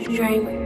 dreamer.